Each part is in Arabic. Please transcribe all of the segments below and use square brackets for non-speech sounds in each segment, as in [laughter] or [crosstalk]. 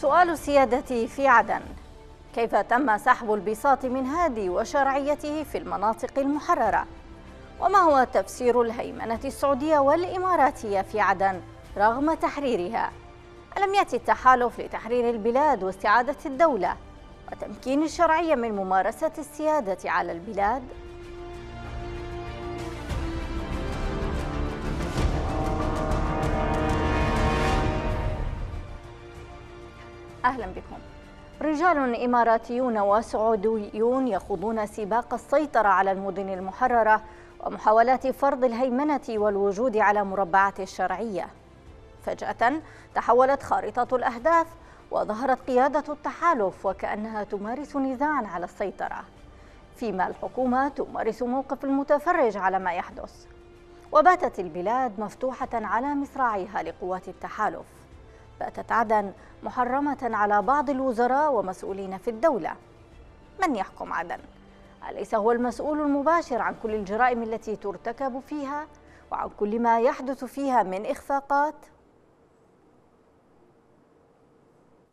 سؤال السيادة في عدن كيف تم سحب البساط من هادي وشرعيته في المناطق المحررة؟ وما هو تفسير الهيمنة السعودية والإماراتية في عدن رغم تحريرها؟ ألم يأتي التحالف لتحرير البلاد واستعادة الدولة وتمكين الشرعية من ممارسة السيادة على البلاد؟ أهلا بكم. رجال إماراتيون وسعوديون يخوضون سباق السيطرة على المدن المحررة ومحاولات فرض الهيمنة والوجود على مربعات الشرعية. فجأة تحولت خارطة الأهداف وظهرت قيادة التحالف وكأنها تمارس نزاعا على السيطرة. فيما الحكومة تمارس موقف المتفرج على ما يحدث. وباتت البلاد مفتوحة على مصراعيها لقوات التحالف. باتت عدن محرمة على بعض الوزراء ومسؤولين في الدولة من يحكم عدن؟ أليس هو المسؤول المباشر عن كل الجرائم التي ترتكب فيها وعن كل ما يحدث فيها من إخفاقات؟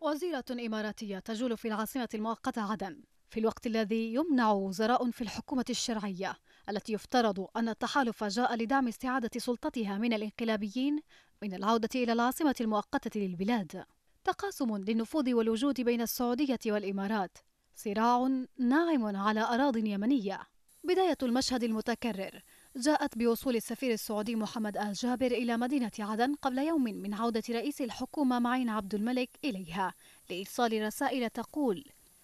وزيرة إماراتية تجول في العاصمة المؤقتة عدن في الوقت الذي يمنع وزراء في الحكومة الشرعية التي يفترض أن التحالف جاء لدعم استعادة سلطتها من الانقلابيين من العودة إلى العاصمة المؤقتة للبلاد تقاسم للنفوذ والوجود بين السعودية والإمارات. صراع ناعم على أراض يمنية. بداية المشهد المتكرر جاءت بوصول السفير السعودي محمد آل جابر إلى مدينة عدن قبل يوم من عودة رئيس الحكومة معين عبد الملك إليها لإرسال رسائل تقول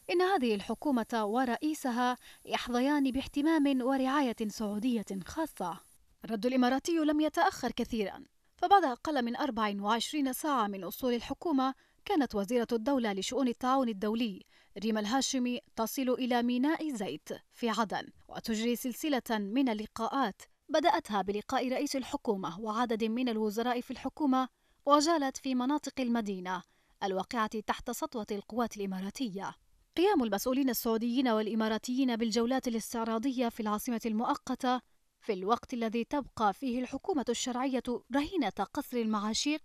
إن هذه الحكومة ورئيسها يحظيان باهتمام ورعاية سعودية خاصة. الرد الإماراتي لم يتأخر كثيرا. فبعد أقل من 24 ساعة من وصول الحكومة كانت وزيرة الدولة لشؤون التعاون الدولي ريما الهاشمي تصل إلى ميناء زيت في عدن وتجري سلسلة من اللقاءات بدأتها بلقاء رئيس الحكومة وعدد من الوزراء في الحكومة وجالت في مناطق المدينة الواقعة تحت سطوة القوات الإماراتية. قيام المسؤولين السعوديين والإماراتيين بالجولات الاستعراضية في العاصمة المؤقتة في الوقت الذي تبقى فيه الحكومة الشرعية رهينة قصر المعاشيق؟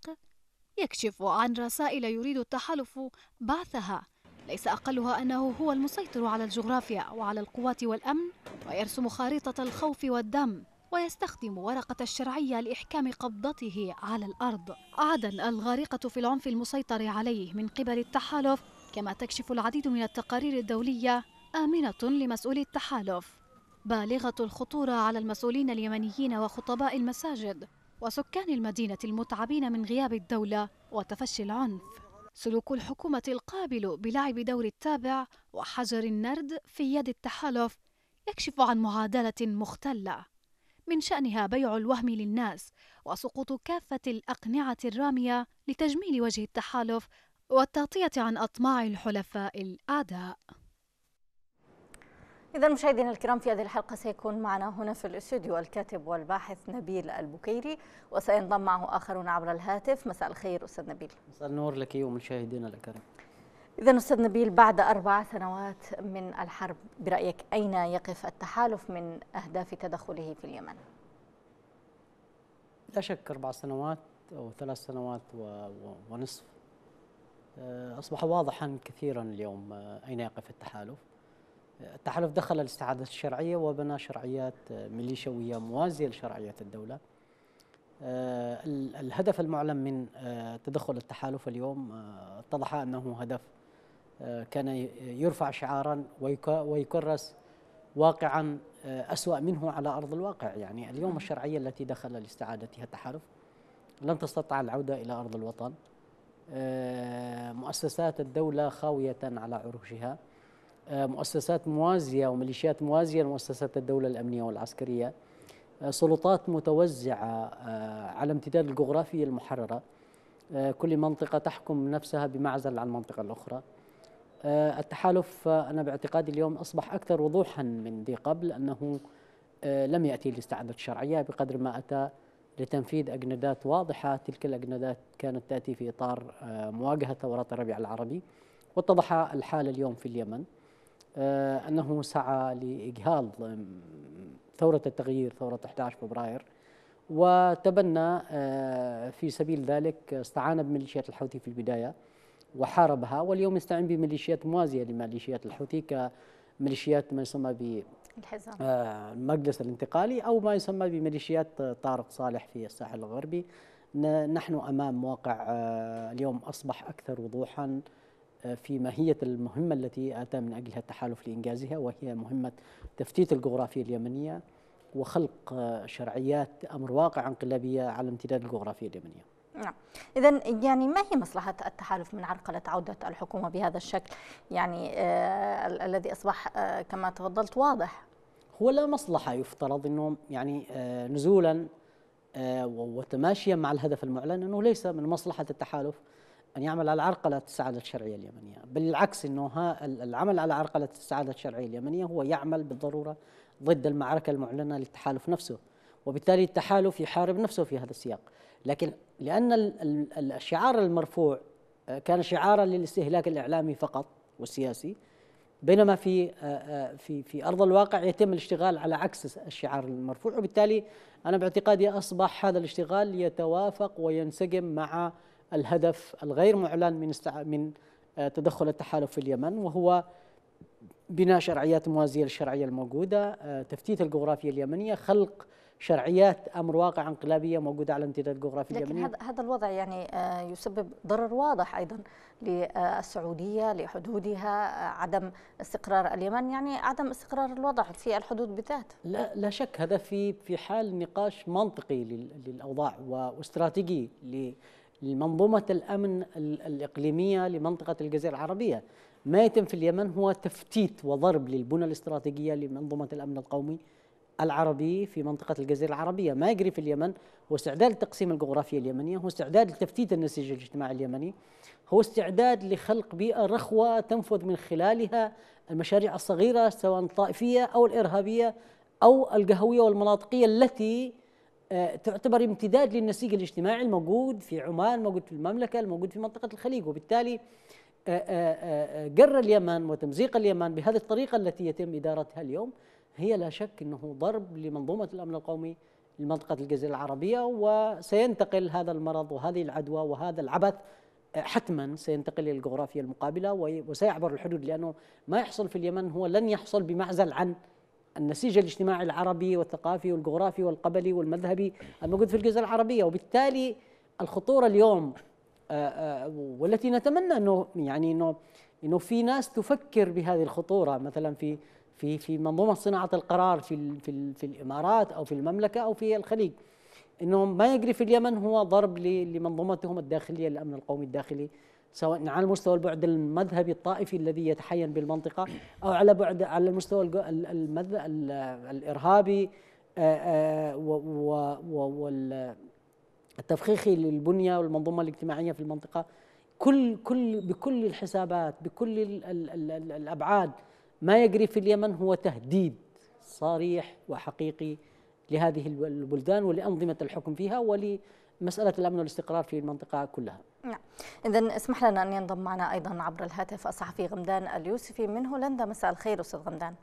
يكشف عن رسائل يريد التحالف بعثها. ليس أقلها أنه هو المسيطر على الجغرافيا وعلى القوات والأمن ويرسم خريطة الخوف والدم ويستخدم ورقة الشرعية لإحكام قبضته على الأرض. عدن الغارقة في العنف المسيطر عليه من قبل التحالف كما تكشف العديد من التقارير الدولية آمنة لمسؤولي التحالف. بالغة الخطورة على المسؤولين اليمنيين وخطباء المساجد وسكان المدينة المتعبين من غياب الدولة وتفشي العنف. سلوك الحكومة القابل بلعب دور التابع وحجر النرد في يد التحالف يكشف عن معادلة مختلة. من شأنها بيع الوهم للناس وسقوط كافة الأقنعة الرامية لتجميل وجه التحالف والتغطية عن أطماع الحلفاء الأعداء. إذا مشاهدينا الكرام في هذه الحلقة سيكون معنا هنا في الاستوديو الكاتب والباحث نبيل البكيري وسينضم معه آخرون عبر الهاتف. مساء الخير أستاذ نبيل. مساء النور لك ومشاهدينا الكرام إذا أستاذ نبيل بعد أربع سنوات من الحرب برأيك أين يقف التحالف من أهداف تدخله في اليمن؟ لا شك أربع سنوات أو ثلاث سنوات ونصف. آه، أصبح واضحا كثيرا اليوم آه، أين يقف التحالف. التحالف دخل الاستعادة الشرعية وبنى شرعيات ميليشيوية موازية لشرعية الدولة. آه، الهدف المعلن من آه، تدخل التحالف اليوم آه، اتضح أنه هدف كان يرفع شعارا ويكرس واقعا أسوأ منه على أرض الواقع. يعني اليوم الشرعية التي دخل لاستعادتها التحالف لن تستطيع العودة إلى أرض الوطن. مؤسسات الدولة خاوية على عروشها. آه، مؤسسات موازية وميليشيات موازية لمؤسسات الدولة الأمنية والعسكرية. آه، سلطات متوزعة آه، على امتداد الجغرافية المحررة. كل منطقة تحكم نفسها بمعزل عن المنطقة الأخرى. التحالف أنا باعتقادي اليوم أصبح أكثر وضوحا من ذي قبل أنه لم يأتي لاستعادة الشرعية بقدر ما أتى لتنفيذ أجندات واضحة. تلك الأجندات كانت تأتي في إطار مواجهة ثورات الربيع العربي. واتضح الحال اليوم في اليمن. آه، أنه سعى لإجهاض ثورة التغيير ثورة 11 فبراير وتبنى آه، في سبيل ذلك استعان بميليشيات الحوثي في البداية وحاربها واليوم يستعين بميليشيات موازية لميليشيات الحوثي كميليشيات ما يسمى ب المجلس الانتقالي أو ما يسمى بميليشيات طارق صالح في الساحل الغربي. نحن أمام واقع اليوم أصبح أكثر وضوحا في ماهية المهمة التي أتى من أجلها التحالف لإنجازها وهي مهمة تفتيت الجغرافيا اليمنية وخلق شرعيات أمر واقع انقلابية على امتداد الجغرافيا اليمنية. نعم. إذا يعني ما هي مصلحة التحالف من عرقلة عودة الحكومة بهذا الشكل؟ يعني آه الذي أصبح آه كما تفضلت واضح. هو لا مصلحة يفترض أنه يعني آه نزولا آه وتماشيا مع الهدف المعلن أنه ليس من مصلحة التحالف أن يعمل على عرقلة السعادة الشرعية اليمنية. بالعكس أنه العمل على عرقلة السعادة الشرعية اليمنية هو يعمل بالضرورة ضد المعركة المعلنة للتحالف نفسه وبالتالي التحالف يحارب نفسه في هذا السياق. لكن لأن الشعار المرفوع آه، كان شعارا للاستهلاك الإعلامي فقط والسياسي بينما في آه، آه، في في أرض الواقع يتم الاشتغال على عكس الشعار المرفوع. وبالتالي أنا باعتقادي أصبح هذا الاشتغال يتوافق وينسجم مع الهدف الغير معلن من من تدخل التحالف في اليمن وهو بناء شرعيات موازية للشرعية الموجودة، تفتيت الجغرافيا اليمنية، خلق شرعيات أمر واقع انقلابية موجودة على امتداد الجغرافي لكن اليمني لكن هذا الوضع يعني آه، يسبب ضرر واضح أيضا للسعودية لحدودها آه، عدم استقرار اليمن يعني عدم استقرار الوضع في الحدود بالذات لا لا شك هذا في في حال نقاش منطقي للأوضاع واستراتيجي لمنظومة الأمن الإقليمية لمنطقة الجزيرة العربية. ما يتم في اليمن هو تفتيت وضرب للبنى الاستراتيجية لمنظومة الأمن القومي العربي في منطقة الجزيرة العربية. ما يجري في اليمن هو استعداد لتقسيم الجغرافيا اليمنية هو استعداد لتفتيت النسيج الاجتماعي اليمني هو استعداد لخلق بيئة رخوة تنفذ من خلالها المشاريع الصغيرة سواء الطائفية أو الإرهابية أو القهوية والمناطقية التي تعتبر امتداد للنسيج الاجتماعي الموجود في عمان الموجود في المملكة الموجود في منطقة الخليج. وبالتالي آه، آه، جر اليمن وتمزيق اليمن بهذه الطريقة التي يتم إدارتها اليوم هي لا شك إنه ضرب لمنظومة الأمن القومي لمنطقة الجزيرة العربية وسينتقل هذا المرض وهذه العدوى وهذا العبث حتما سينتقل إلى الجغرافيا المقابلة وسيعبر الحدود لأنه ما يحصل في اليمن هو لن يحصل بمعزل عن النسيج الاجتماعي العربي والثقافي والجغرافي والقبلي والمذهبي الموجود في الجزيرة العربية. وبالتالي الخطورة اليوم والتي نتمنى أنه يعني أنه أنه في ناس تفكر بهذه الخطورة مثلا في في في منظومة صناعة القرار في في في الإمارات أو في المملكة أو في الخليج. أنه ما يجري في اليمن هو ضرب لمنظومتهم الداخلية للأمن القومي الداخلي. سواء على مستوى البعد المذهبي الطائفي الذي يتحين بالمنطقة أو على بعد على المستوى الإرهابي والتفخيخي للبنية والمنظومة الاجتماعية في المنطقة. كل كل بكل الحسابات بكل الأبعاد ما يجري في اليمن هو تهديد صريح وحقيقي لهذه البلدان ولأنظمة الحكم فيها ولمسألة الأمن والاستقرار في المنطقة كلها. نعم. إذا اسمح لنا أن ينضم معنا أيضا عبر الهاتف الصحفي غمدان اليوسفي من هولندا مساء الخير أستاذ غمدان.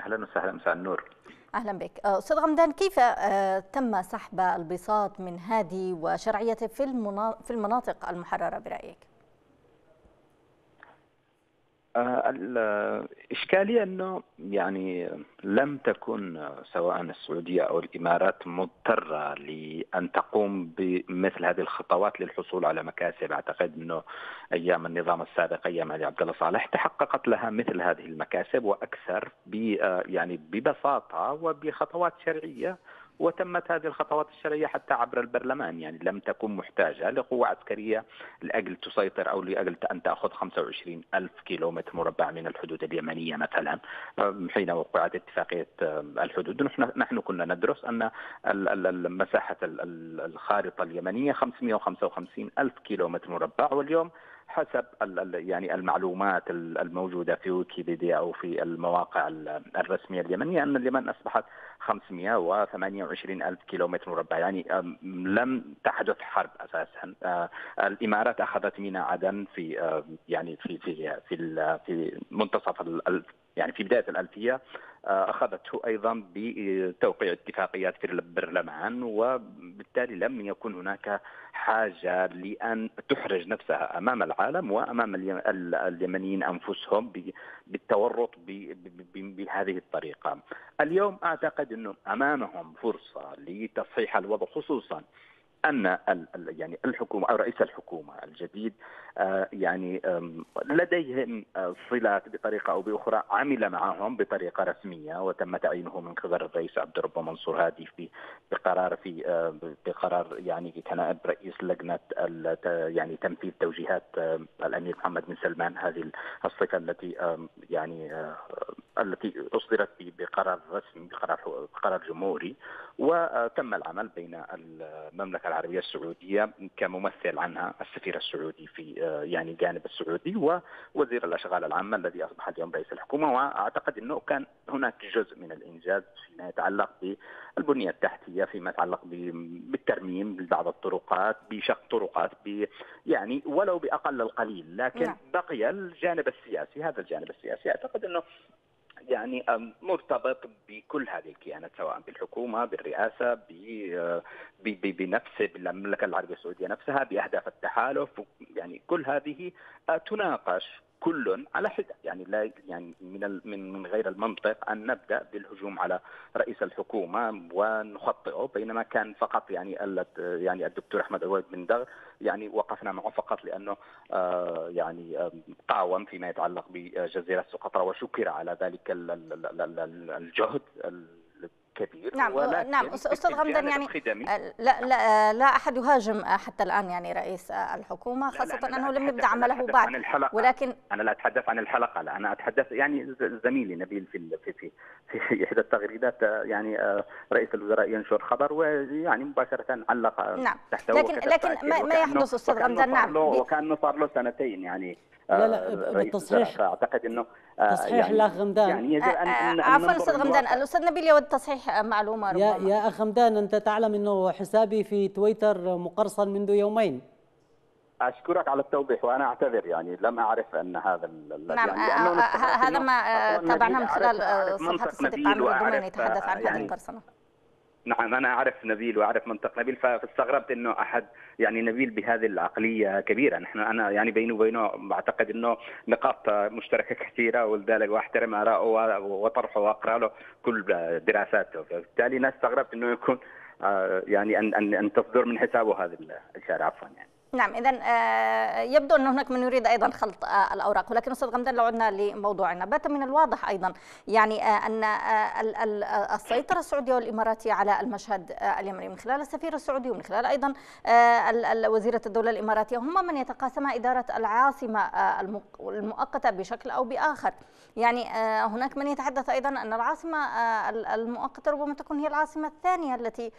أهلا وسهلا مساء النور. أهلا بك. أستاذ غمدان كيف آه، تم سحب البساط من هادي وشرعيته في المناطق المحررة برأيك؟ آه، الإشكالية أنه يعني لم تكن سواء السعودية أو الإمارات مضطرة لأن تقوم بمثل هذه الخطوات للحصول على مكاسب. أعتقد أنه أيام النظام السابق أيام علي عبد الله صالح تحققت لها مثل هذه المكاسب وأكثر آه، يعني ببساطة وبخطوات شرعية وتمت هذه الخطوات الشرعية حتى عبر البرلمان يعني لم تكن محتاجة لقوة عسكرية لأجل تسيطر أو لأجل أن تأخذ 25 ألف كيلومتر مربع من الحدود اليمنية مثلا. حين وقعت اتفاقية الحدود. نحن, نحن كنا ندرس أن مساحة الخارطة اليمنية 555 ألف كيلومتر مربع. واليوم حسب يعني المعلومات الموجودة في ويكيبيديا أو في المواقع الرسمية اليمنية أن اليمن أصبحت 528 ألف كيلومتر مربع يعني لم تحدث حرب أساسا. آه، الإمارات أخذت ميناء عدن في يعني في في في في منتصف يعني في بداية الألفية أخذته أيضا بتوقيع اتفاقيات في البرلمان وبالتالي لم يكن هناك حاجة لأن تحرج نفسها أمام العالم وأمام اليمنيين أنفسهم بالتورط بهذه الطريقة. اليوم أعتقد إنه أمامهم فرصة لتصحيح الوضع خصوصا أن يعني الحكومة أو رئيس الحكومة الجديد آه، يعني لديهم آه، صلات بطريقة أو بأخرى عمل معهم بطريقة رسمية وتم تعيينه من قبل الرئيس عبد الرب منصور هادي في بقرار في آه، بقرار يعني كنائب رئيس لجنة يعني تنفيذ توجيهات الأمير محمد بن سلمان هذه الصفة التي يعني التي أصدرت بقرار رسمي بقرار بقرار جمهوري وتم العمل بين المملكة العربية السعودية كممثل عنها السفير السعودي في يعني جانب السعودي ووزير الأشغال العامة الذي أصبح اليوم رئيس الحكومة. وأعتقد إنه كان هناك جزء من الإنجاز فيما يتعلق بالبنية التحتية فيما يتعلق بالترميم ببعض الطرقات بشق طرقات يعني ولو بأقل القليل. لكن نعم. بقي الجانب السياسي هذا الجانب السياسي. أعتقد إنه يعني مرتبط بكل هذه الكيانات سواء بالحكومة بالرئاسة بنفس بالمملكة العربية السعودية نفسها بأهداف التحالف يعني كل هذه تناقش كل على حدة. يعني لا يعني من من غير المنطق أن نبدأ بالهجوم على رئيس الحكومة ونخطئه بينما كان فقط يعني يعني الدكتور أحمد عويد بن دغ يعني وقفنا معه فقط لأنه آه يعني قاوم فيما يتعلق بجزيرة سقطرى وشكر على ذلك الجهد كبير نعم نعم أستاذ غمدان يعني لا لا لا أحد يهاجم حتى الآن يعني رئيس الحكومة خاصة لا لا أنه لم يبدأ عمله بعد عن الحلقة. ولكن أنا لا أتحدث عن الحلقة لا أنا أتحدث يعني زميلي نبيل في في في, في [laughs] إحدى التغريدات يعني آه، رئيس الوزراء ينشر خبر ويعني مباشرة علق نعم لكن لكن ما, ما يحدث أستاذ غمدان؟ نعم وكأنه صار له سنتين يعني. لا لا آه، بالتصحيح. فأعتقد إنه آه، تصحيح يعني الاخ غمدان. يعني يجب ان, أن عفوا أستاذ غمدان. الأستاذ نبيل يود تصحيح معلومة ربما. يا يا اخ غمدان أنت تعلم إنه حسابي في تويتر مقرصن منذ يومين. أشكرك على التوضيح وأنا أعتذر يعني لم أعرف أن هذا نعم يعني هذا ما تابعناه من خلال صفحه الصديق عمرو يتحدث عن يعني هذه القرصنه نعم أنا أعرف نبيل وأعرف منطق نبيل فاستغربت إنه أحد يعني نبيل بهذه العقلية كبيرة. نحن أنا يعني بيني وبينه اعتقد إنه نقاط مشتركة كثيرة ولذلك واحترم آراءه وطرحه وأقرأ له كل دراساته. فبالتالي أنا استغربت إنه يكون آه، يعني ان ان تصدر من حسابه هذه الاشاره عفوا يعني. نعم اذا آه، يبدو أن هناك من يريد أيضا خلط آه، الأوراق. ولكن أستاذ غمدان لو عدنا لموضوعنا بات من الواضح أيضا يعني آه، أن السيطرة السعودية والإماراتية على المشهد اليمني من خلال السفير السعودي ومن خلال أيضا وزيرة الدولة الإماراتية هم من يتقاسم إدارة العاصمة المؤقتة بشكل أو بآخر. يعني هناك من يتحدث أيضا أن العاصمة المؤقتة ربما تكون هي العاصمة الثانية التي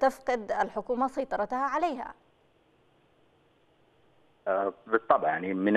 تفقد الحكومة سيطرتها عليها. بالطبع يعني من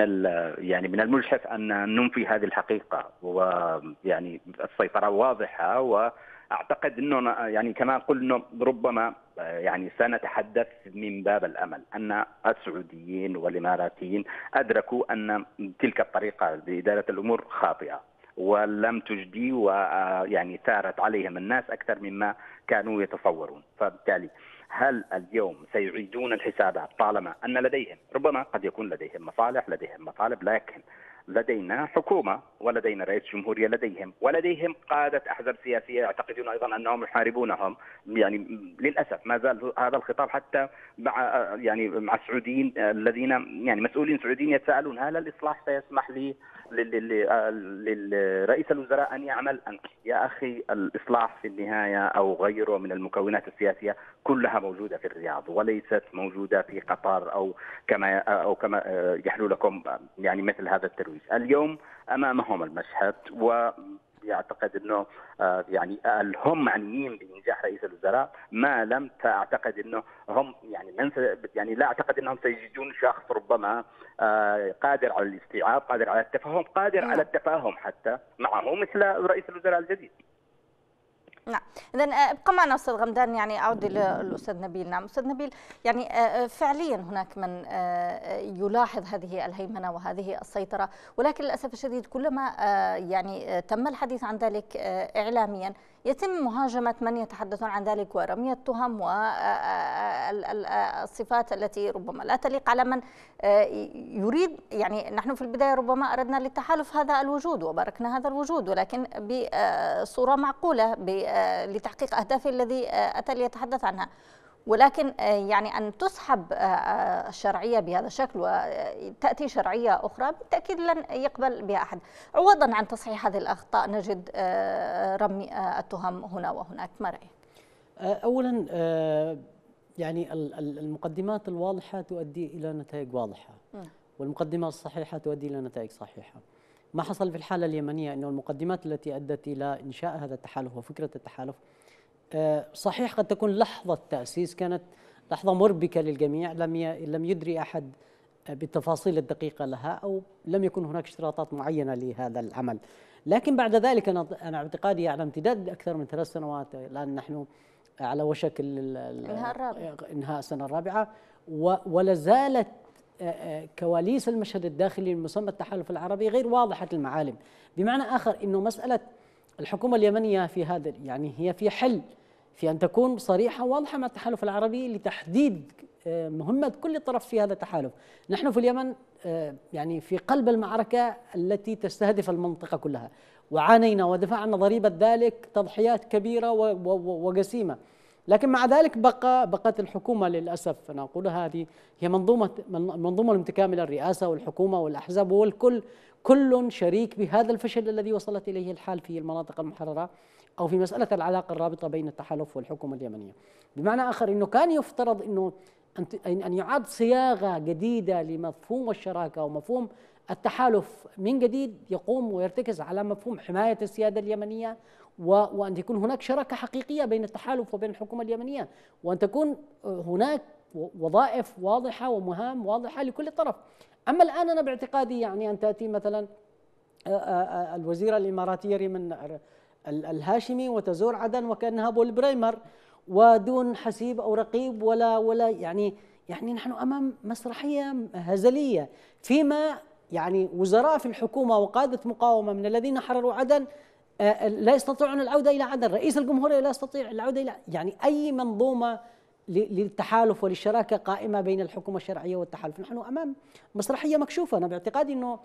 يعني من الملحف أن ننفي هذه الحقيقة ويعني السيطرة واضحة وأعتقد إنه يعني كما قلنا ربما يعني سنتحدث من باب الأمل أن السعوديين والإماراتيين أدركوا أن تلك الطريقة لإدارة الأمور خاطئة ولم تجدي ويعني ثارت عليهم الناس أكثر مما كانوا يتصورون. فبالتالي هل اليوم سيعيدون الحسابات طالما أن لديهم؟ ربما قد يكون لديهم مصالح لديهم مطالب لكن لدينا حكومة ولدينا رئيس جمهورية لديهم ولديهم قادة أحزاب سياسية. يعتقدون أيضا أنهم يحاربونهم. يعني للأسف ما زال هذا الخطاب حتى مع يعني مع السعوديين الذين يعني مسؤولين سعوديين يتساءلون هل الإصلاح سيسمح لي؟ لرئيس الوزراء أن يعمل. أن يا أخي الإصلاح في النهاية أو غيره من المكونات السياسية كلها موجودة في الرياض وليست موجودة في قطر أو كما أو كما يحلو لكم يعني مثل هذا الترويج. اليوم أمامهم المشهد و يعتقد إنه آه، يعني هم معنيين بإنجاح رئيس الوزراء ما لم تعتقد إنه هم يعني من يعني لا أعتقد إنهم سيجدون شخص ربما آه، قادر على الاستيعاب، قادر على التفاهم، قادر على نعم. التفاهم حتى معه مثل رئيس الوزراء الجديد. نعم. اذا آه، ابقى معنا أستاذ غمدان يعني أعود إلى الأستاذ نبيل. نعم أستاذ نبيل يعني آه، فعليا هناك من يلاحظ هذه الهيمنة وهذه السيطرة ولكن للأسف الشديد كلما يعني تم الحديث عن ذلك اعلاميا يتم مهاجمة من يتحدثون عن ذلك ورمي التهم والصفات التي ربما لا تليق على من يريد يعني نحن في البداية ربما أردنا للتحالف هذا الوجود وباركنا هذا الوجود ولكن بصورة معقولة لتحقيق أهدافه الذي أتى ليتحدث عنها. ولكن آه، يعني أن تسحب آه، آه، الشرعية بهذا الشكل وتأتي شرعية أخرى بالتأكيد لن يقبل بها أحد. عوضا عن تصحيح هذه الأخطاء نجد رمي التهم هنا وهناك. ما رأيك؟ أولا يعني المقدمات الواضحة تؤدي إلى نتائج واضحة. والمقدمات الصحيحة تؤدي إلى نتائج صحيحة. ما حصل في الحالة اليمنية أنه المقدمات التي أدت إلى إنشاء هذا التحالف وفكرة التحالف صحيح قد تكون لحظة تأسيس كانت لحظة مربكة للجميع لم لم يدري أحد بالتفاصيل الدقيقة لها أو لم يكن هناك اشتراطات معينة لهذا العمل. لكن بعد ذلك أنا أنا اعتقادي على امتداد أكثر من ثلاث سنوات الآن نحن على وشك إنهاء الرابعة إنهاء السنة الرابعة. ولا زالت آه، آه، كواليس المشهد الداخلي لمسمى التحالف العربي غير واضحة المعالم بمعنى آخر أنه مسألة الحكومة اليمنية في هذا يعني هي في حل في أن تكون صريحة واضحة مع التحالف العربي لتحديد آه، مهمة كل طرف في هذا التحالف. نحن في اليمن آه، يعني في قلب المعركة التي تستهدف المنطقة كلها. وعانينا ودفعنا ضريبة ذلك تضحيات كبيرة وجسيمة لكن مع ذلك بقى بقت الحكومة للأسف أنا أقول هذه هي منظومة المنظومة المتكاملة الرئاسة والحكومة والأحزاب والكل كل شريك بهذا الفشل الذي وصلت إليه الحال في المناطق المحررة. أو في مسألة العلاقة الرابطة بين التحالف والحكومة اليمنية. بمعنى آخر أنه كان يفترض أنه أن يعاد صياغة جديدة لمفهوم الشراكة ومفهوم التحالف من جديد يقوم ويرتكز على مفهوم حماية السيادة اليمنية وأن تكون هناك شراكة حقيقية بين التحالف وبين الحكومة اليمنية وأن تكون هناك وظائف واضحة ومهام واضحة لكل طرف. أما الآن أنا باعتقادي يعني أن تأتي مثلا الوزيرة الإماراتية ريمن الهاشمي وتزور عدن وكأنها بول بريمر ودون حسيب أو رقيب ولا ولا يعني يعني نحن أمام مسرحية هزلية فيما يعني وزراء في الحكومة وقادة مقاومة من الذين حرروا عدن آه، آه، لا يستطيعون العودة إلى عدن، رئيس الجمهورية لا يستطيع العودة إلى يعني أي منظومة للتحالف وللشراكه قائمة بين الحكومة الشرعية والتحالف، نحن أمام مسرحية مكشوفة، أنا باعتقادي إنه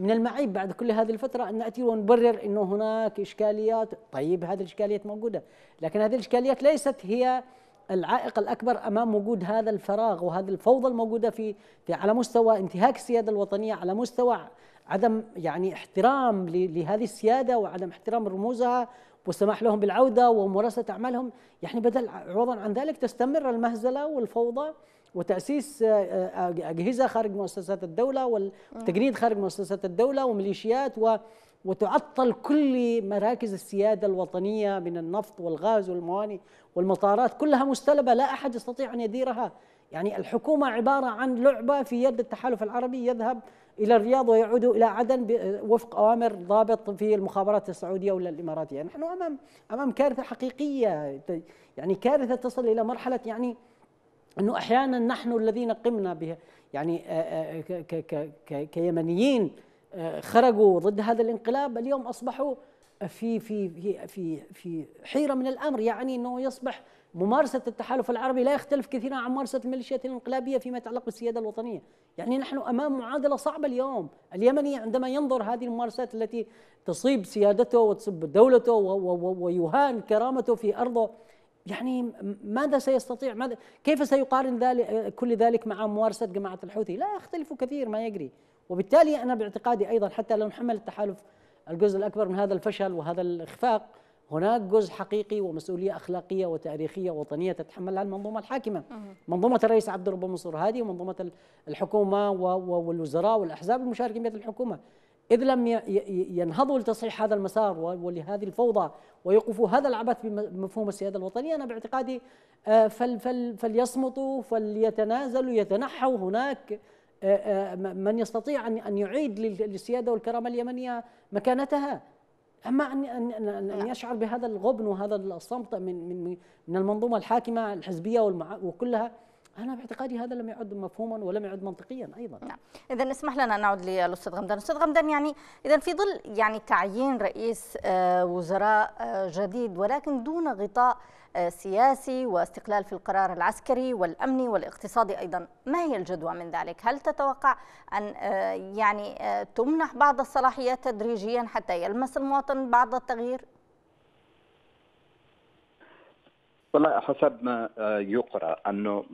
من المعيب بعد كل هذه الفترة أن نأتي ونبرر أنه هناك إشكاليات. طيب هذه الإشكاليات موجودة لكن هذه الإشكاليات ليست هي العائق الأكبر أمام وجود هذا الفراغ وهذه الفوضى الموجودة في, على مستوى انتهاك السيادة الوطنية على مستوى عدم يعني احترام لهذه السيادة وعدم احترام رموزها والسماح لهم بالعودة وممارسة أعمالهم. يعني بدل عوضا عن ذلك تستمر المهزلة والفوضى وتأسيس آه، آه، أجهزة خارج مؤسسات الدولة والتجنيد خارج مؤسسات الدولة وميليشيات و وتعطل كل مراكز السيادة الوطنية من النفط والغاز والموانئ والمطارات كلها مستلبة لا أحد يستطيع أن يديرها. يعني الحكومة عبارة عن لعبة في يد التحالف العربي يذهب إلى الرياض ويعود إلى عدن وفق أوامر ضابط في المخابرات السعودية ولا الإماراتية. نحن أمام أمام كارثة حقيقية يعني كارثة تصل إلى مرحلة يعني إنه أحيانا نحن الذين قمنا به يعني آه، آه، كيمنيين آه، خرجوا ضد هذا الانقلاب. اليوم أصبحوا في في في في في حيرة من الأمر. يعني إنه يصبح ممارسة التحالف العربي لا يختلف كثيرا عن ممارسة الميليشيات الانقلابية فيما يتعلق بالسيادة الوطنية، يعني نحن أمام معادلة صعبة اليوم، اليمني عندما ينظر هذه الممارسات التي تصيب سيادته وتصب دولته ويهان كرامته في أرضه يعني ماذا سيستطيع؟ ماذا كيف سيقارن ذلك كل ذلك مع ممارسه جماعة الحوثي؟ لا يختلف كثير ما يجري، وبالتالي أنا باعتقادي أيضا حتى لو نحمل التحالف الجزء الأكبر من هذا الفشل وهذا الإخفاق هناك جزء حقيقي ومسؤولية أخلاقية وتاريخية وطنية تتحملها المنظومة الحاكمة. منظومة الرئيس عبد الرب منصور هادي ومنظومة الحكومة والوزراء والأحزاب المشاركين في الحكومة. إذ لم ينهضوا لتصحيح هذا المسار ولهذه الفوضى ويوقفوا هذا العبث بمفهوم السيادة الوطنية أنا باعتقادي آه، فل فل فليصمتوا فليتنازلوا يتنحوا هناك آه، آه، من يستطيع أن يعيد للسيادة والكرامة اليمنية مكانتها ان, أن نعم. يشعر بهذا الغبن وهذا الصمت من من من المنظومة الحاكمة الحزبية وكلها أنا باعتقادي هذا لم يعد مفهوما ولم يعد منطقيا أيضا. نعم. اذا اسمح لنا نعود للاستاذ غمدان. أستاذ غمدان يعني اذا في ظل يعني تعيين رئيس آه، وزراء آه، جديد ولكن دون غطاء آه، سياسي واستقلال في القرار العسكري والأمني والاقتصادي أيضا ما هي الجدوى من ذلك؟ هل تتوقع أن يعني تمنح بعض الصلاحيات تدريجيا حتى يلمس المواطن بعض التغيير؟ والله حسب ما آه، يقرأ. أنه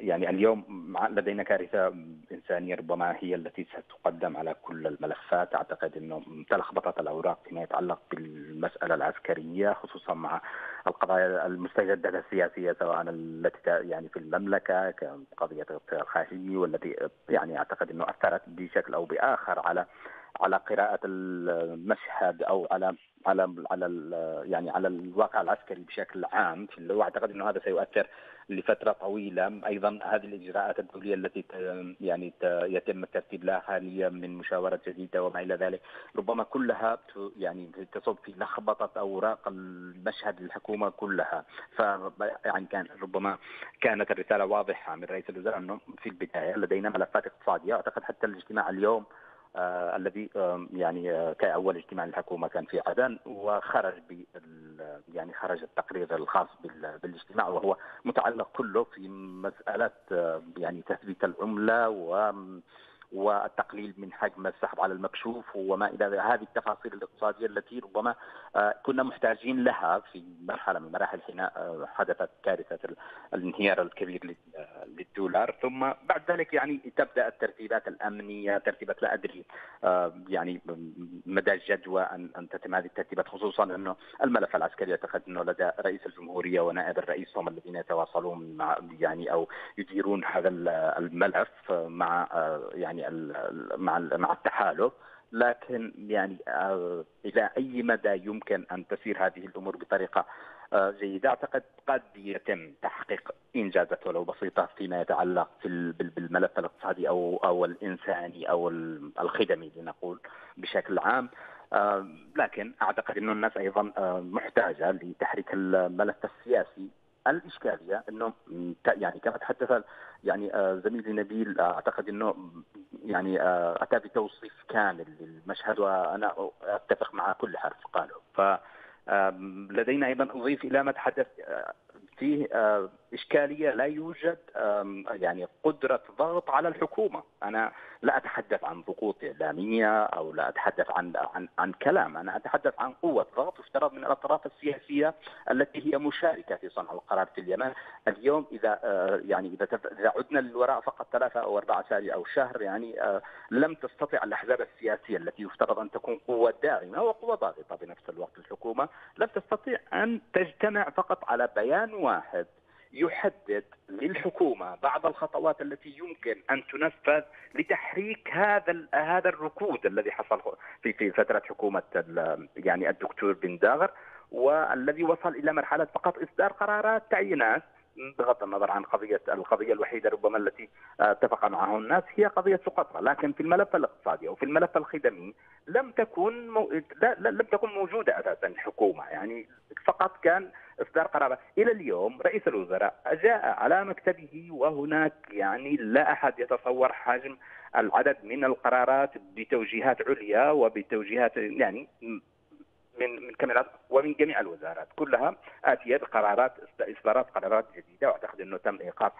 يعني اليوم لدينا كارثة إنسانية ربما هي التي ستقدم على كل الملفات. أعتقد أنه تلخبطت الأوراق فيما يتعلق بالمسألة العسكرية خصوصا مع القضايا المستجدات السياسية سواء التي يعني في المملكة كقضية الخاشي والتي يعني أعتقد أنه أثرت بشكل أو بآخر على على قراءة المشهد أو على على على يعني على الواقع العسكري بشكل عام واعتقد إنه هذا سيؤثر لفترة طويلة. أيضا هذه الإجراءات الدولية التي يعني يتم الترتيب لها حاليا من مشاورة جديدة وما إلى ذلك. ربما كلها يعني تصب في لخبطة أوراق المشهد للحكومة كلها. ف يعني كان ربما كانت الرسالة واضحة من رئيس الوزراء إنه في البداية لدينا ملفات اقتصادية. أعتقد حتى الاجتماع اليوم الذي آه يعني آه كأول اجتماع للحكومة كان في عدن وخرج يعني خرج التقرير الخاص بالاجتماع وهو متعلق كله في مسألة يعني تثبيت العملة و والتقليل من حجم السحب على المكشوف وما إلى هذه التفاصيل الاقتصادية التي ربما آه، كنا محتاجين لها في مرحلة من مراحل حين آه، حدثت كارثة الانهيار الكبير للدولار. ثم بعد ذلك يعني تبدأ الترتيبات الأمنية ترتيبات لا أدري آه، يعني مدى الجدوى ان أن تتم هذه الترتيبات خصوصا أنه الملف العسكري اعتقد أنه لدى رئيس الجمهورية ونائب الرئيس هم الذين يتواصلون مع يعني أو يديرون هذا الملف مع يعني يعني مع مع التحالف لكن يعني آه، إلى أي مدى يمكن أن تسير هذه الأمور بطريقة آه، جيدة؟ أعتقد قد يتم تحقيق إنجازات ولو بسيطة فيما يتعلق في بالملف الاقتصادي أو أو الإنساني أو الخدمي لنقول بشكل عام. آه، لكن أعتقد إنه الناس أيضا محتاجة لتحريك الملف السياسي. الإشكالية إنه يعني كما تحدث يعني آه، زميلي نبيل آه، أعتقد إنه يعني آه، أتى بتوصيف كامل للمشهد وأنا أتفق مع كل حرف قاله. ف لدينا أيضا أضيف إلى ما تحدث فيه إشكالية لا يوجد يعني قدرة ضغط على الحكومة، أنا لا أتحدث عن ضغوط إعلامية أو لا أتحدث عن عن عن كلام، أنا أتحدث عن قوة ضغط يفترض من الأطراف السياسية التي هي مشاركة في صنع القرار في اليمن، اليوم إذا آه، يعني إذا إذا عدنا للوراء فقط ثلاثة أو اربعه اسابيع أو شهر يعني آه، لم تستطع الأحزاب السياسية التي يفترض أن تكون قوة داعمة وقوة ضاغطة بنفس الوقت الحكومة، لم تستطيع أن تجتمع فقط على بيان واحد يحدد للحكومة بعض الخطوات التي يمكن أن تنفذ لتحريك هذا هذا الركود الذي حصل في في فترة حكومة يعني الدكتور بن داغر والذي وصل إلى مرحلة فقط إصدار قرارات تعيينات بغض النظر عن قضيه القضية الوحيدة ربما التي اتفق معه الناس هي قضية سقطرى، لكن في الملف الاقتصادي أو في الملف الخدمي لم تكن مو... لا لم تكن موجودة أساسا حكومه، يعني فقط كان إصدار قرارات، إلى اليوم رئيس الوزراء جاء على مكتبه وهناك يعني لا أحد يتصور حجم العدد من القرارات بتوجيهات عليا وبتوجيهات يعني من من كاميرات ومن جميع الوزارات. كلها آتية بقرارات إصدارات قرارات جديدة وأعتقد إنه تم إيقاف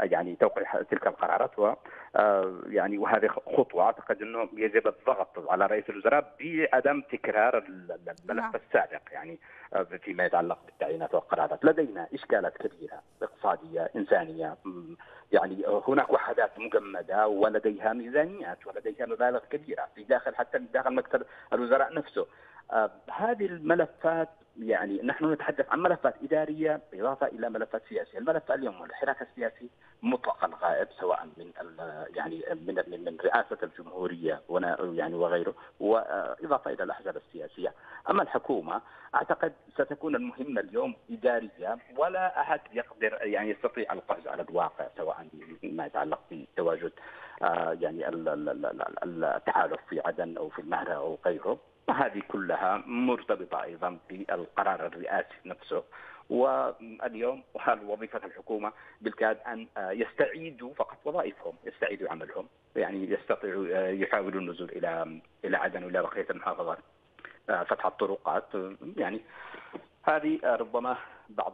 يعني توقيع تلك القرارات و آه يعني وهذه خطوة أعتقد أنه يجب الضغط على رئيس الوزراء بعدم تكرار الملف نعم. السابق يعني آه فيما يتعلق بالتعيينات والقرارات لدينا إشكالات كبيرة اقتصادية إنسانية يعني هناك وحدات مجمدة ولديها ميزانيات ولديها مبالغ كبيرة في داخل حتى داخل مكتب الوزراء نفسه آه، هذه الملفات يعني نحن نتحدث عن ملفات إدارية بالاضافه إلى ملفات سياسية، الملف اليوم الحراك السياسي مطلقا غائب سواء من يعني من من رئاسة الجمهورية يعني وغيره وإضافة إلى الأحزاب السياسية، أما الحكومة أعتقد ستكون المهمة اليوم إدارية ولا أحد يقدر يعني يستطيع القفز على الواقع سواء ما يتعلق بتواجد يعني التحالف في عدن أو في النهر أو غيره. وهذه كلها مرتبطة أيضا بالقرار الرئاسي نفسه. واليوم وظيفة الحكومة بالكاد أن يستعيدوا فقط وظائفهم يستعيدوا عملهم. يعني يستطيعوا يحاولوا النزول إلى إلى عدن وإلى بقية المحافظات. فتح الطرقات. يعني هذه ربما بعض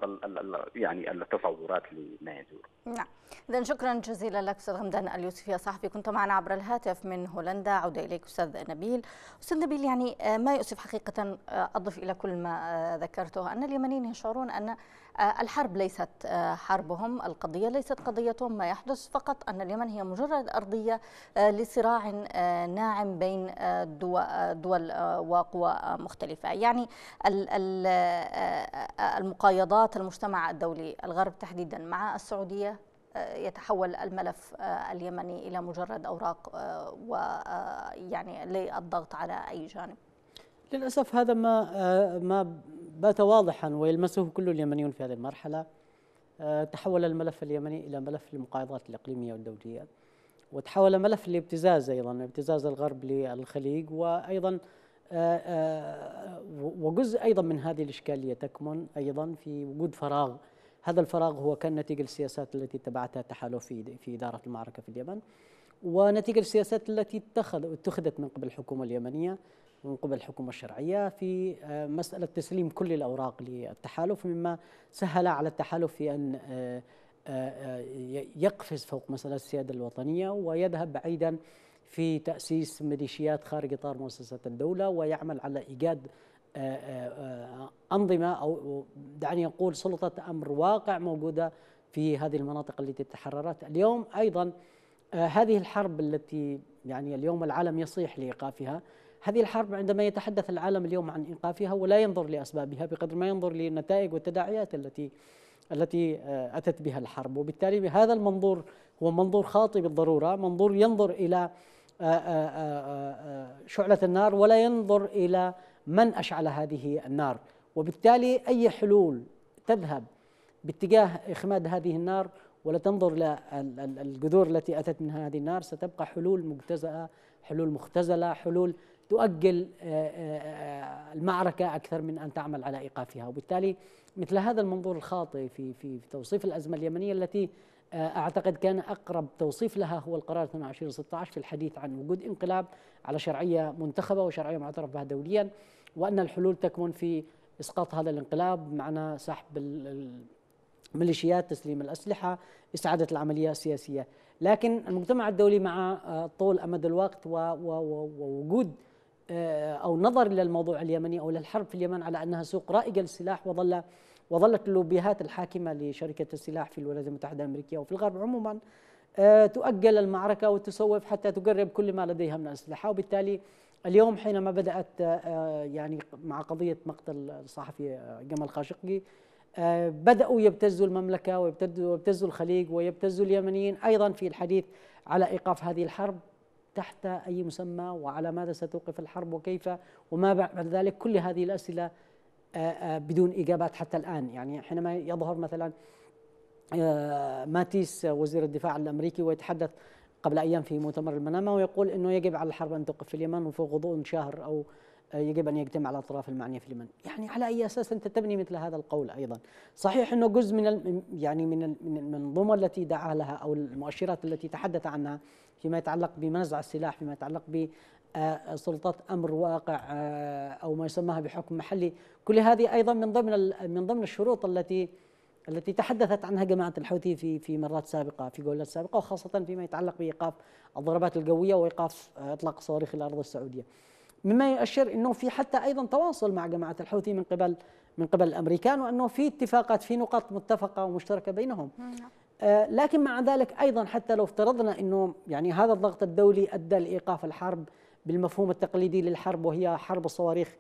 يعني التصورات لما يدور. نعم، اذا شكرا جزيلا لك أستاذ غمدان اليوسفي صحفي. كنت معنا عبر الهاتف من هولندا. عوده إليك أستاذ نبيل. أستاذ نبيل يعني ما يؤسف حقيقه أضف إلى كل ما ذكرته. أن اليمنيين يشعرون أن آه، الحرب ليست آه، حربهم القضية ليست قضيتهم. ما يحدث فقط أن اليمن هي مجرد أرضية آه، لصراع ناعم بين دول وقوى مختلفة. يعني المقايضات المجتمع الدولي الغرب تحديدا مع السعودية يتحول الملف اليمني إلى مجرد أوراق ويعني للضغط على أي جانب. للأسف هذا ما ما بات واضحا ويلمسه كل اليمنيون في هذه المرحلة. آه، تحول الملف اليمني إلى ملف المقايضات الإقليمية والدولية وتحول ملف الابتزاز أيضا ابتزاز الغرب للخليج وأيضا آه، آه، وجزء أيضا من هذه الإشكالية تكمن أيضا في وجود فراغ. هذا الفراغ هو كان نتيجة السياسات التي اتبعتها التحالف في في إدارة المعركة في اليمن. ونتيجة السياسات التي اتخذت من قبل الحكومة اليمنية من قبل الحكومة الشرعية في آه، مسألة تسليم كل الأوراق للتحالف مما سهل على التحالف في آه، آه، يقفز فوق مسألة السيادة الوطنية ويذهب بعيدا في تأسيس ميليشيات خارج إطار مؤسسات الدولة ويعمل على إيجاد أنظمة أو دعني أقول سلطة أمر واقع موجودة في هذه المناطق التي تحررت اليوم أيضا هذه الحرب التي يعني اليوم العالم يصيح لإيقافها هذه الحرب عندما يتحدث العالم اليوم عن إيقافها ولا ينظر لأسبابها بقدر ما ينظر للنتائج والتداعيات التي التي آه، أتت بها الحرب. وبالتالي هذا المنظور هو منظور خاطئ بالضرورة منظور ينظر إلى آه، آه، شعلة النار ولا ينظر إلى من أشعل هذه النار. وبالتالي أي حلول تذهب باتجاه إخماد هذه النار ولا تنظر للجذور التي أتت منها هذه النار ستبقى حلول مجتزأة حلول مختزلة حلول تؤجل آه، آه، آه، المعركة أكثر من أن تعمل على إيقافها. وبالتالي مثل هذا المنظور الخاطئ في في في توصيف الأزمة اليمنية التي أعتقد كان أقرب توصيف لها هو القرار 2216 في الحديث عن وجود انقلاب على شرعية منتخبة وشرعية معترف بها دوليا وأن الحلول تكمن في إسقاط هذا الانقلاب معنا سحب الميليشيات تسليم الأسلحة استعادة العملية السياسية. لكن المجتمع الدولي مع طول أمد الوقت ووجود آه، أو نظر إلى الموضوع اليمني أو للحرب في اليمن على أنها سوق رائجه للسلاح وظل وظلت اللوبيهات الحاكمة لشركة السلاح في الولايات المتحدة الأمريكية وفي الغرب عموما آه، تؤجل المعركة وتسوف حتى تقرب كل ما لديها من اسلحه وبالتالي اليوم حينما بدأت آه، يعني مع قضية مقتل الصحفي جمال خاشقجي بدأوا يبتزوا المملكة ويبتزوا الخليج ويبتزوا اليمنيين أيضا في الحديث على إيقاف هذه الحرب تحت أي مسمى وعلى ماذا ستوقف الحرب وكيف وما بعد ذلك. كل هذه الأسئلة آه، آه، بدون إجابات حتى الآن يعني حينما يظهر مثلا آه، ماتيس وزير الدفاع الأمريكي ويتحدث قبل أيام في مؤتمر المنامة ويقول أنه يجب على الحرب أن توقف في اليمن وفي غضون شهر أو يجب أن يجتمع الأطراف المعنية في اليمن، يعني على أي أساس أنت تبني مثل هذا القول أيضا؟ صحيح إنه جزء من يعني من المنظومة التي دعا لها أو المؤشرات التي تحدث عنها فيما يتعلق بمنزع السلاح فيما يتعلق سلطات أمر واقع آه، أو ما يسمىها بحكم محلي. كل هذه أيضا من ضمن من ضمن الشروط التي التي تحدثت عنها جماعة الحوثي في في مرات سابقة في جولات سابقة وخاصة فيما يتعلق بإيقاف الضربات الجويه وإيقاف إطلاق الصواريخ إلى الأرض السعودية. مما يؤشر إنه في حتى أيضا تواصل مع جماعة الحوثي من قبل من قبل الأمريكان وأنه في اتفاقات في نقاط متفقة ومشتركة بينهم. نعم. آه، لكن مع ذلك أيضا حتى لو افترضنا إنه يعني هذا الضغط الدولي أدى لإيقاف الحرب بالمفهوم التقليدي للحرب وهي حرب الصواريخ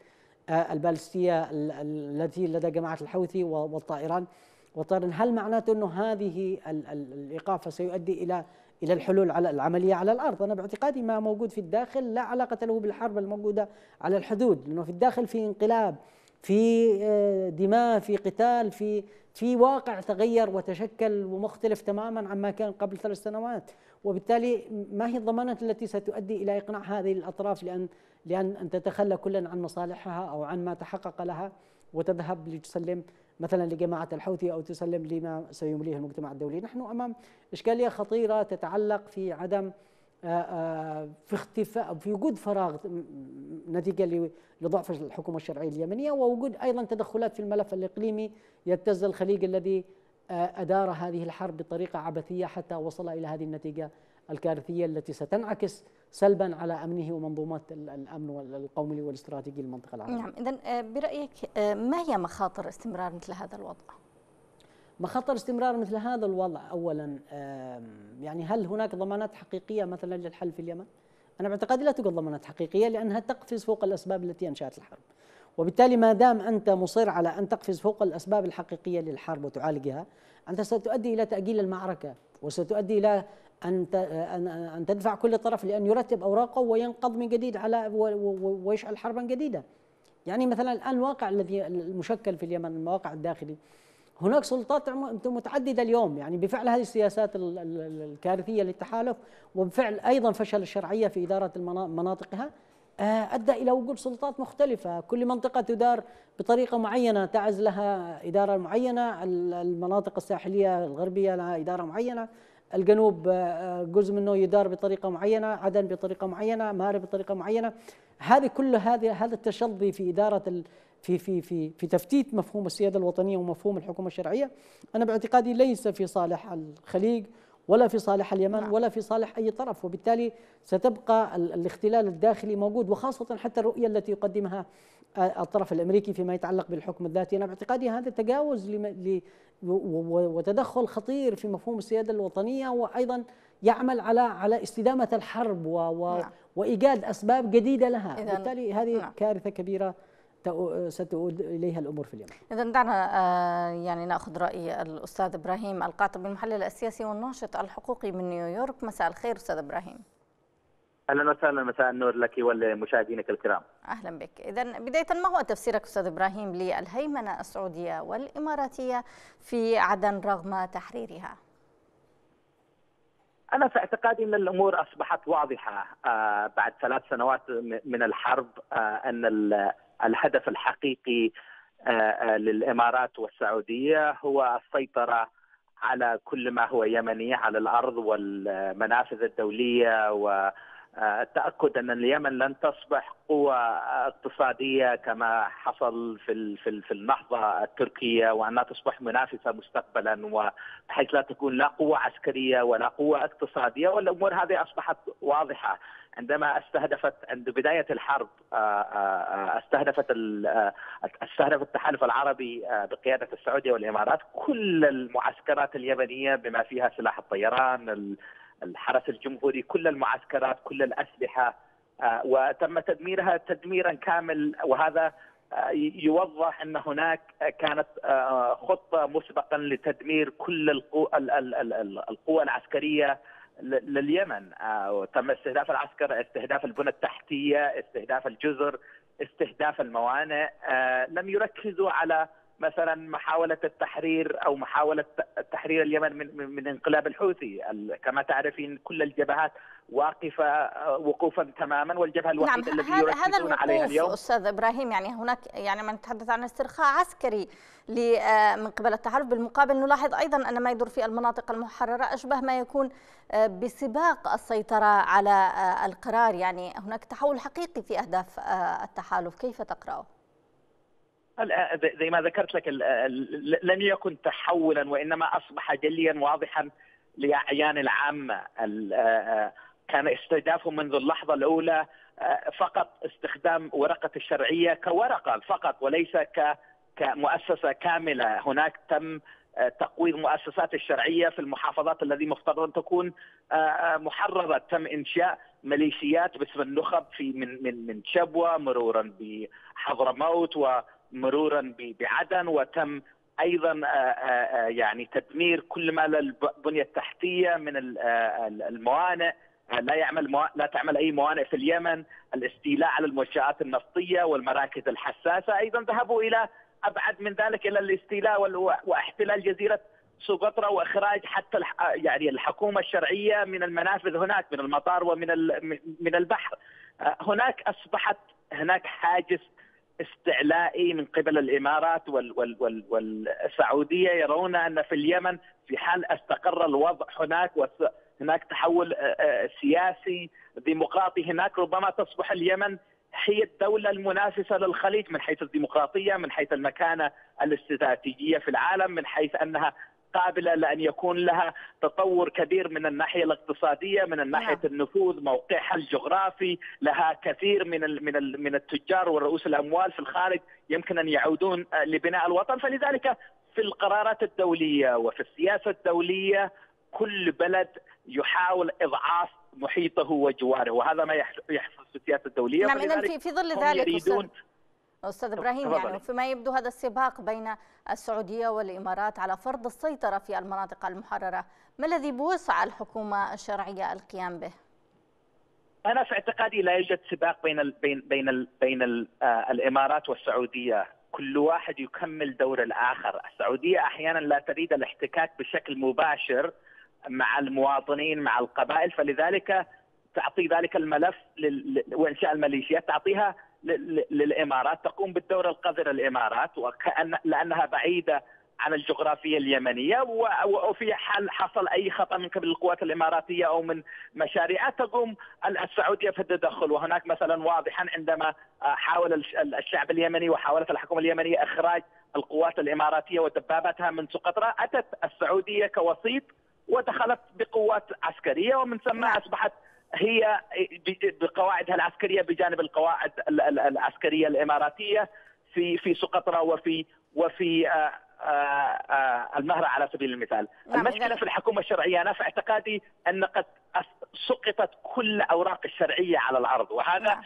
آه، البالستية التي لدى جماعة الحوثي والطائران. والطائران هل معناته إنه هذه الايقاف سيؤدي إلى إلى الحلول على العملية على الأرض؟ أنا باعتقادي ما موجود في الداخل لا علاقة له بالحرب الموجودة على الحدود لأنه في الداخل في انقلاب. في آه، دماء في قتال في في واقع تغير وتشكل ومختلف تماما عما كان قبل ثلاث سنوات. وبالتالي ما هي الضمانات التي ستؤدي إلى إقناع هذه الأطراف لأن لأن أن تتخلى كل عن مصالحها أو عن ما تحقق لها وتذهب لتسلم مثلا لجماعة الحوثي أو تسلم لما سيمليه المجتمع الدولي، نحن أمام إشكالية خطيرة تتعلق في عدم في اختفاء في وجود فراغ نتيجة لضعف الحكومة الشرعية اليمنية ووجود أيضا تدخلات في الملف الإقليمي يبتز الخليج الذي آه، أدار هذه الحرب بطريقة عبثية حتى وصل إلى هذه النتيجة الكارثية التي ستنعكس سلبا على أمنه ومنظومات الأمن القومي والاستراتيجي للمنطقة العربية. نعم، اذا برأيك ما هي مخاطر استمرار مثل هذا الوضع؟ مخاطر استمرار مثل هذا الوضع اولا يعني هل هناك ضمانات حقيقية مثلا للحل في اليمن؟ أنا باعتقادي لا توجد ضمانات حقيقية لأنها تقفز فوق الأسباب التي أنشأت الحرب. وبالتالي ما دام أنت مصر على أن تقفز فوق الأسباب الحقيقية للحرب وتعالجها أنت ستؤدي إلى تأجيل المعركة وستؤدي إلى أن ان تدفع كل طرف لأن يرتب أوراقه وينقض من جديد على ويشعل حربا جديدة. يعني مثلا الآن الواقع الذي المشكل في اليمن المواقع الداخلي هناك سلطات متعددة اليوم يعني بفعل هذه السياسات الكارثية للتحالف وبفعل أيضا فشل الشرعية في إدارة مناطقها آه، أدى إلى وجود سلطات مختلفة، كل منطقة تدار بطريقة معينة تعز لها إدارة معينة، المناطق الساحلية الغربية لها إدارة معينة، الجنوب آه، جزء منه يدار بطريقة معينة، عدن بطريقة معينة، مارب بطريقة معينة، هذه كل هذه هذا التشظي في إدارة في في في في تفتيت مفهوم السيادة الوطنية ومفهوم الحكومة الشرعية أنا باعتقادي ليس في صالح الخليج ولا في صالح اليمن نعم. ولا في صالح أي طرف وبالتالي ستبقى الاختلال الداخلي موجود وخاصة حتى الرؤية التي يقدمها الطرف الأمريكي فيما يتعلق بالحكم الذاتي أنا باعتقادي هذا تجاوز وتدخل خطير في مفهوم السيادة الوطنية وأيضا يعمل على على استدامة الحرب و نعم. وإيجاد أسباب جديدة لها بالتالي هذه نعم. كارثة كبيرة ستعود إليها الأمور في اليمن. اذا دعنا آه، يعني نأخذ رأي الأستاذ إبراهيم القاطب المحلل السياسي والناشط الحقوقي من نيويورك، مساء الخير أستاذ إبراهيم. أهلا وسهلا مساء النور لك ولمشاهدينك الكرام. أهلا بك، اذا بداية ما هو تفسيرك أستاذ إبراهيم للهيمنة السعودية والإماراتية في عدن رغم تحريرها؟ أنا في اعتقادي أن الأمور أصبحت واضحة آه، بعد ثلاث سنوات من الحرب آه، أن الهدف الحقيقي آه، آه، للإمارات والسعودية هو السيطرة على كل ما هو يمني على الأرض والمنافذ الدولية والتاكد أن اليمن لن تصبح قوة اقتصادية كما حصل في في النهضه التركية وأنها تصبح منافسة مستقبلا وبحيث لا تكون لا قوة عسكرية ولا قوة اقتصادية والأمور هذه أصبحت واضحة. عندما استهدفت عند بداية الحرب آه، آه، استهدفت آه، استهدف التحالف العربي بقيادة السعودية والإمارات كل المعسكرات اليمنية بما فيها سلاح الطيران الحرس الجمهوري كل المعسكرات كل الأسلحة وتم تدميرها تدميرا كامل. وهذا يوضح أن هناك كانت خطة مسبقا لتدمير كل القوى العسكرية لليمن. آه، وتم استهداف العسكر استهداف البنى التحتية استهداف الجزر استهداف الموانئ. آه، لم يركزوا على مثلا محاولة التحرير أو محاولة تحرير اليمن من من انقلاب الحوثي. كما تعرفين كل الجبهات واقفة آه، وقوفا تماما والجبهة الوحيدة نعم التي يركزون عليها اليوم. أستاذ إبراهيم يعني هناك يعني من نتحدث عن استرخاء عسكري آه، من قبل التحالف. بالمقابل نلاحظ أيضا أن ما يدور في المناطق المحررة أشبه ما يكون آه، بسباق السيطرة على القرار. يعني هناك تحول حقيقي في أهداف التحالف. كيف تقرأه؟ زي ما ذكرت لك لم يكن تحولا وإنما أصبح جليا واضحا لأعيان العامة. كان استهدافهم منذ اللحظة الأولى فقط استخدام ورقة الشرعية كورقة فقط وليس كمؤسسة كاملة. هناك تم تقويض مؤسسات الشرعية في المحافظات الذي مفترض أن تكون محررة. تم إنشاء ميليشيات باسم النخب في من من من شبوة مرورا بحضرموت مرورا بعدن وتم أيضا آه، آه، آه، يعني تدمير كل ما للبنيه التحتية من الموانئ لا يعمل. لا تعمل أي موانئ في اليمن، الاستيلاء على المنشآت النفطية والمراكز الحساسة، أيضا ذهبوا إلى أبعد من ذلك إلى الاستيلاء. واحتلال جزيرة سقطرى وإخراج حتى. يعني الحكومة الشرعية من المنافذ هناك من المطار ومن. من البحر. هناك أصبحت هناك حاجز استعلائي من قبل الإمارات وال وال وال والسعودية يرون أن في اليمن في حال استقر الوضع هناك هناك تحول سياسي ديمقراطي هناك ربما تصبح اليمن هي الدولة المنافسة للخليج من حيث الديمقراطية من حيث المكانة الاستراتيجية في العالم من حيث أنها قابلة لأن يكون لها تطور كبير من الناحية الاقتصادية من ناحية نعم. النفوذ موقعها الجغرافي لها كثير من من من التجار ورؤوس الأموال في الخارج يمكن أن يعودون لبناء الوطن. فلذلك في القرارات الدولية وفي السياسة الدولية كل بلد يحاول إضعاف محيطه وجواره وهذا ما يحصل في السياسة الدولية. نعم اذا في في ظل ذلك يريدون أستاذ إبراهيم يعني فيما يبدو هذا السباق بين السعودية والإمارات على فرض السيطرة في المناطق المحررة، ما الذي بوسع الحكومة الشرعية القيام به؟ أنا في اعتقادي لا يوجد سباق بين ال بين بين ال بين ال آه الإمارات والسعودية، كل واحد يكمل دور الآخر، السعودية أحيانا لا تريد الاحتكاك بشكل مباشر مع المواطنين مع القبائل فلذلك تعطي ذلك الملف وإنشاء الميليشيات تعطيها للإمارات تقوم بالدور القذر الإمارات وكأن لأنها بعيدة عن الجغرافيا اليمنية وفي حال حصل أي خطأ من قبل القوات الإماراتية أو من مشاريع تقوم السعودية في التدخل وهناك مثلا واضحا عندما حاول الشعب اليمني وحاولت الحكومة اليمنية إخراج القوات الإماراتية ودباباتها من سقطرى أتت السعودية كوسيط ودخلت بقوات عسكرية ومن ثم نعم. أصبحت هي بقواعدها العسكرية بجانب القواعد العسكرية الإماراتية في في سقطرى وفي وفي آه، آه، آه، المهرة على سبيل المثال نعم المشكلة في الحكومة الشرعية أنا في اعتقادي أن قد سقطت كل أوراق الشرعية على الأرض وهذا نعم.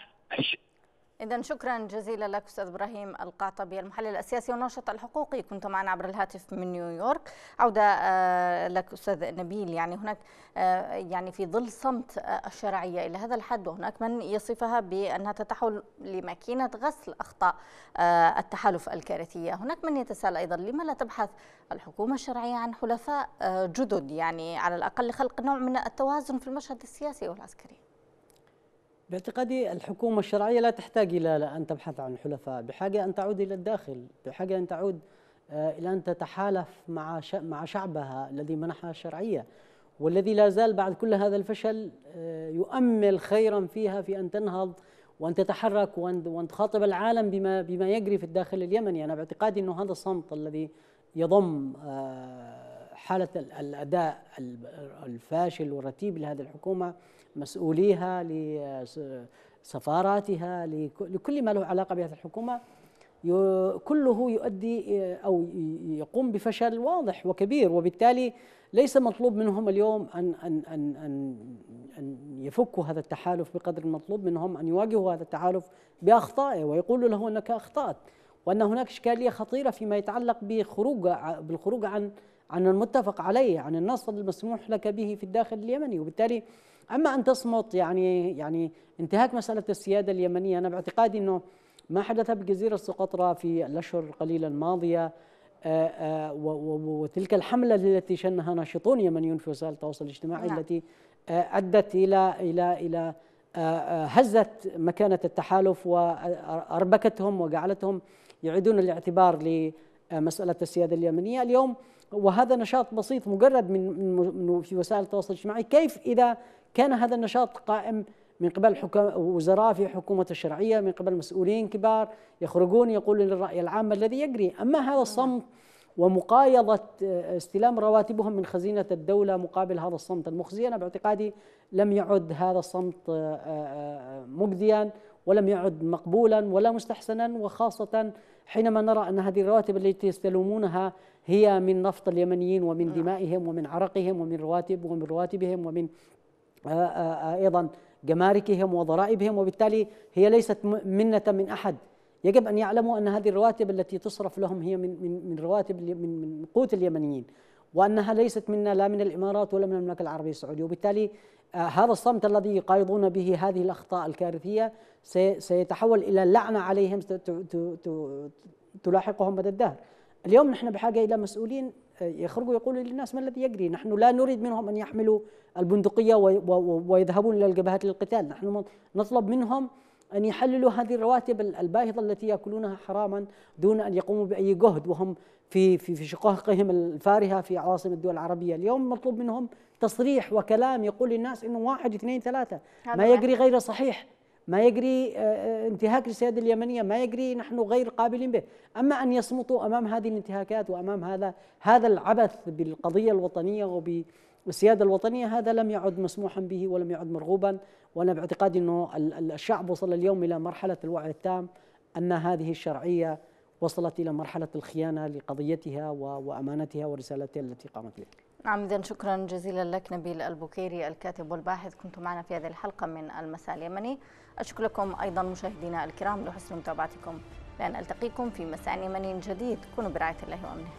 إذا شكرا جزيلا لك أستاذ إبراهيم القعطبي المحلل السياسي والناشط الحقوقي. كنت معنا عبر الهاتف من نيويورك. عودة آه، لك أستاذ نبيل. يعني هناك آه، يعني في ظل صمت آه، الشرعية إلى هذا الحد وهناك من يصفها بأنها تتحول لماكينة غسل أخطاء التحالف الكارثية. هناك من يتساءل أيضا لما لا تبحث الحكومة الشرعية عن حلفاء جدد يعني على الأقل لخلق نوع من التوازن في المشهد السياسي والعسكري؟ باعتقادي الحكومة الشرعية لا تحتاج إلى أن تبحث عن حلفاء بحاجة أن تعود إلى الداخل بحاجة أن تعود آه، إلى أن تتحالف مع مع شعبها الذي منحها الشرعية. والذي لا زال بعد كل هذا الفشل آه، يؤمل خيرا فيها في أن تنهض وأن تتحرك وأن تخاطب العالم بما بما يجري في الداخل اليمني. أنا باعتقادي أنه هذا الصمت الذي يضم آه، حالة الأداء الفاشل والرتيب لهذه الحكومة مسؤوليها لسفاراتها لكل ما له علاقة بهذه الحكومة. كله يؤدي أو يقوم بفشل واضح وكبير وبالتالي ليس مطلوب منهم اليوم أن أن أن أن, أن يفكوا هذا التحالف بقدر المطلوب منهم أن يواجهوا هذا التحالف بأخطائه ويقولوا له إنك أخطأت وأن هناك إشكالية خطيرة فيما يتعلق بخروج بالخروج عن عن المتفق عليه عن النص المسموح لك به في الداخل اليمني. وبالتالي أما أن تصمت يعني يعني انتهاك مسألة السيادة اليمنية أنا باعتقادي إنه ما حدث بجزيرة سقطرى في الأشهر القليلة الماضية. آه، آه، وتلك الحملة التي شنها ناشطون يمنيون في وسائل التواصل الاجتماعي نعم. التي آه، أدت إلى إلى إلى هزت مكانة التحالف وأربكتهم وجعلتهم يعيدون الاعتبار لمسألة السيادة اليمنية. اليوم وهذا نشاط بسيط مجرد من من في وسائل التواصل الاجتماعي. كيف إذا كان هذا النشاط قائم من قبل وزراء في حكومة الشرعية من قبل مسؤولين كبار يخرجون يقولون للرأي العام الذي يجري. أما هذا الصمت ومقايضة استلام رواتبهم من خزينة الدولة مقابل هذا الصمت المخزي أنا باعتقادي لم يعد هذا الصمت آه، آه، مجديا ولم يعد مقبولا ولا مستحسنا. وخاصة حينما نرى أن هذه الرواتب التي يستلمونها هي من نفط اليمنيين ومن دمائهم ومن عرقهم ومن رواتب ومن رواتبهم ومن آه، آه، آه، أيضا جماركهم وضرائبهم وبالتالي هي ليست منة من أحد. يجب أن يعلموا أن هذه الرواتب التي تصرف لهم هي من من من رواتب من من قوت اليمنيين وأنها ليست منا لا من الإمارات ولا من المملكة العربية السعودية. وبالتالي هذا الصمت الذي يقايضون به هذه الأخطاء الكارثية سيتحول إلى لعنة عليهم تلاحقهم مدى الدهر. اليوم نحن بحاجة إلى مسؤولين يخرجوا يقولوا للناس ما الذي يجري؟ نحن لا نريد منهم أن يحملوا البندقية ويذهبون إلى الجبهات للقتال. نحن نطلب منهم أن يحللوا هذه الرواتب الباهظة التي يأكلونها حراما دون أن يقوموا بأي جهد. وهم في في في شقائقهم الفارهة في عواصم الدول العربية. اليوم مطلوب منهم تصريح وكلام يقول للناس إنه واحد اثنين ثلاثة. ما يجري غير صحيح. ما يجري آه، آه، انتهاك للسياده اليمنية ما يجري نحن غير قابلين به. أما أن يصمتوا أمام هذه الانتهاكات وأمام هذا هذا العبث بالقضية الوطنية وبالسيادة الوطنية هذا لم يعد مسموحا به ولم يعد مرغوبا. وأنا باعتقادي إنه الشعب وصل اليوم إلى مرحلة الوعي التام أن هذه الشرعية وصلت إلى مرحلة الخيانة لقضيتها وأمانتها ورسالتها التي قامت بها. نعم إذا شكرا جزيلا لك نبيل البكيري الكاتب والباحث. كنت معنا في هذه الحلقة من المساء اليمني. أشكركم أيضا مشاهدينا الكرام لحسن متابعتكم. لأن ألتقيكم في مساء يمني جديد. كونوا برعاية الله وأمنه.